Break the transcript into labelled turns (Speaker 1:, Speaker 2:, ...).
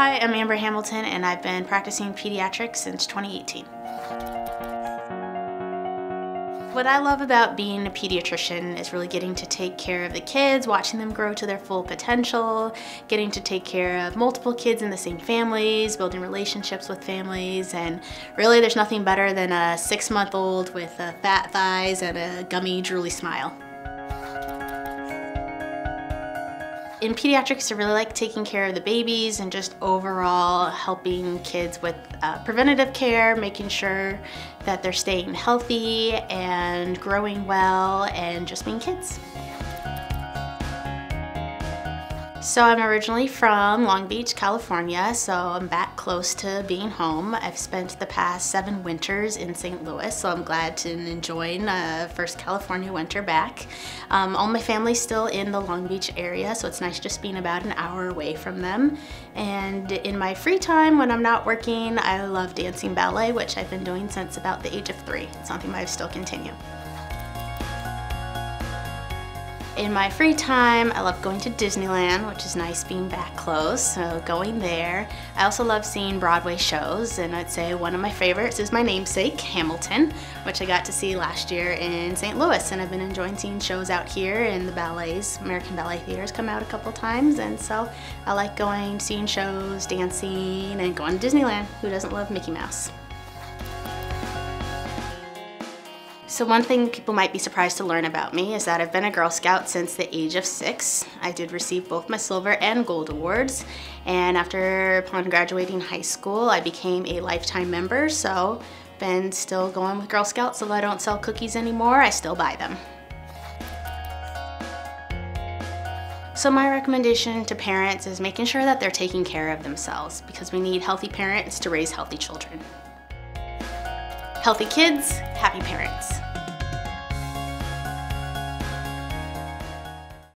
Speaker 1: Hi, I'm Amber Hamilton and I've been practicing pediatrics since 2018. What I love about being a pediatrician is really getting to take care of the kids, watching them grow to their full potential, getting to take care of multiple kids in the same families, building relationships with families, and really there's nothing better than a six month old with fat thighs and a gummy, drooly smile. In pediatrics, I really like taking care of the babies and just overall helping kids with uh, preventative care, making sure that they're staying healthy and growing well and just being kids. So I'm originally from Long Beach, California, so I'm back close to being home. I've spent the past seven winters in St. Louis, so I'm glad to enjoying uh, first California winter back. Um, all my family's still in the Long Beach area, so it's nice just being about an hour away from them. And in my free time, when I'm not working, I love dancing ballet, which I've been doing since about the age of three. It's something I still continue. In my free time, I love going to Disneyland, which is nice being back close, so going there. I also love seeing Broadway shows, and I'd say one of my favorites is my namesake, Hamilton, which I got to see last year in St. Louis, and I've been enjoying seeing shows out here in the ballets. American Ballet Theater's come out a couple times, and so I like going, seeing shows, dancing, and going to Disneyland. Who doesn't love Mickey Mouse? So one thing people might be surprised to learn about me is that I've been a Girl Scout since the age of six. I did receive both my silver and gold awards. And after upon graduating high school, I became a lifetime member. So been still going with Girl Scouts. Although I don't sell cookies anymore, I still buy them. So my recommendation to parents is making sure that they're taking care of themselves because we need healthy parents to raise healthy children. Healthy kids, happy parents.